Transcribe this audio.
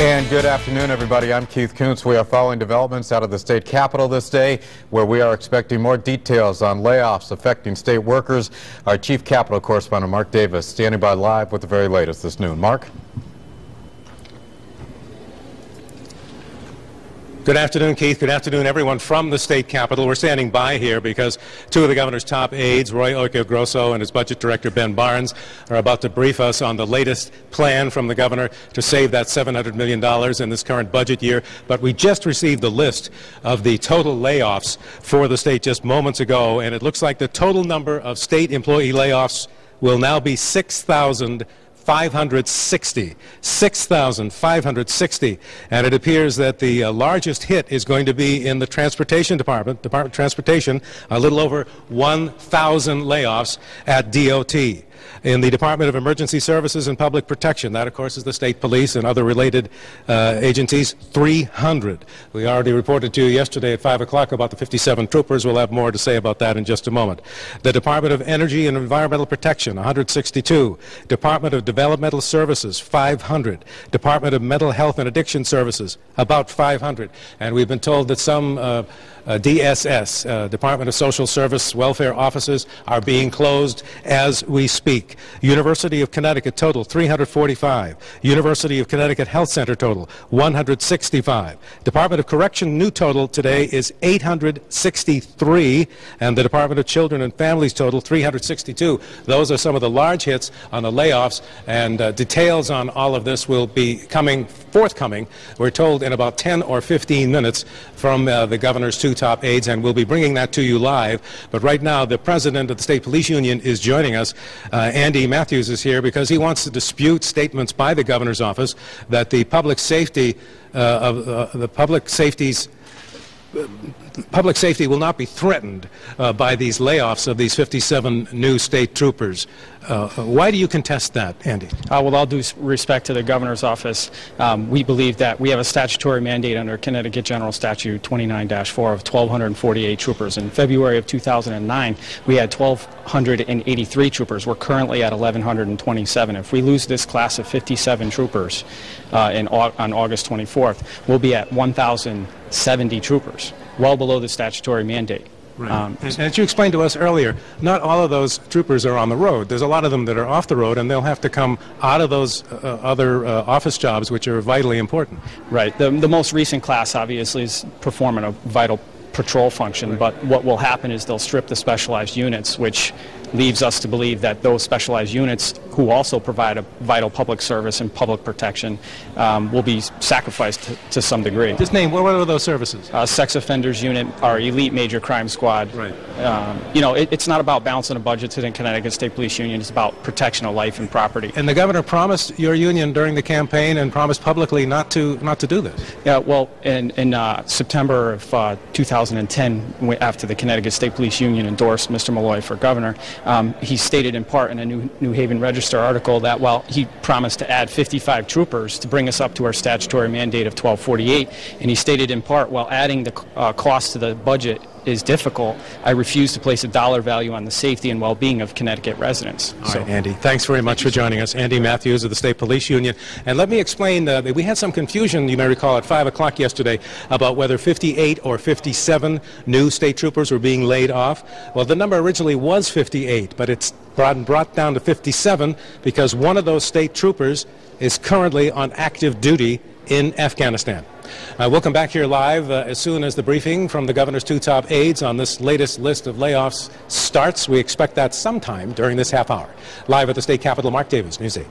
And good afternoon, everybody. I'm Keith Kountz. We are following developments out of the state capitol this day, where we are expecting more details on layoffs affecting state workers. Our chief capitol correspondent, Mark Davis, standing by live with the very latest this noon. Mark? Good afternoon, Keith. Good afternoon, everyone from the state capitol. We're standing by here because two of the governor's top aides, Roy Grosso and his budget director, Ben Barnes, are about to brief us on the latest plan from the governor to save that $700 million in this current budget year. But we just received the list of the total layoffs for the state just moments ago, and it looks like the total number of state employee layoffs will now be 6,000. 560. 6,560. And it appears that the uh, largest hit is going to be in the Transportation Department, Department of Transportation, a little over 1,000 layoffs at DOT in the Department of Emergency Services and Public Protection. That, of course, is the state police and other related uh, agencies. 300. We already reported to you yesterday at 5 o'clock about the 57 troopers. We'll have more to say about that in just a moment. The Department of Energy and Environmental Protection, 162. Department of Developmental Services, 500. Department of Mental Health and Addiction Services, about 500. And we've been told that some uh, uh, DSS, uh, Department of Social Service Welfare offices, are being closed as we speak. University of Connecticut total 345. University of Connecticut Health Center total 165. Department of Correction new total today is 863, and the Department of Children and Families total 362. Those are some of the large hits on the layoffs, and uh, details on all of this will be coming forthcoming. We're told in about 10 or 15 minutes from uh, the governor's two top aides, and we'll be bringing that to you live. But right now, the president of the State Police Union is joining us. Uh, Andy Matthews is here because he wants to dispute statements by the governor's office that the public safety uh, of uh, the public safety's public safety will not be threatened uh, by these layoffs of these 57 new state troopers. Uh, why do you contest that, Andy? Uh, with all due respect to the governor's office, um, we believe that we have a statutory mandate under Connecticut General Statute 29-4 of 1,248 troopers. In February of 2009, we had 1,283 troopers. We're currently at 1,127. If we lose this class of 57 troopers uh, in, on August 24th, we'll be at 1,070 troopers, well below the statutory mandate. Right. Um, and, as you explained to us earlier, not all of those troopers are on the road. There's a lot of them that are off the road, and they'll have to come out of those uh, other uh, office jobs, which are vitally important. Right. The, the most recent class, obviously, is performing a vital patrol function, right. but what will happen is they'll strip the specialized units, which leaves us to believe that those specialized units who also provide a vital public service and public protection um, will be sacrificed to, to, some degree. Just name, what are those services? Uh, sex offenders unit, our elite major crime squad. Right. Um, you know, it, it's not about balancing a budget to the Connecticut State Police Union. It's about protection of life and property. And the governor promised your union during the campaign and promised publicly not to not to do this. Yeah, well, in, in uh, September of uh, 2010, after the Connecticut State Police Union endorsed Mr. Malloy for governor, um, he stated in part in a New, New Haven Register article that while he promised to add 55 troopers to bring us up to our statutory mandate of 1248, and he stated in part while adding the uh, cost to the budget is difficult, I refuse to place a dollar value on the safety and well-being of Connecticut residents. All so. right, Andy. Thanks very much for joining us. Andy Matthews of the State Police Union. And let me explain, uh, we had some confusion, you may recall, at 5 o'clock yesterday about whether 58 or 57 new state troopers were being laid off. Well, the number originally was 58, but it's brought, brought down to 57 because one of those state troopers is currently on active duty in Afghanistan. Uh, we'll come back here live uh, as soon as the briefing from the governor's two top aides on this latest list of layoffs starts. We expect that sometime during this half hour. Live at the state capitol, Mark Davis, News 8.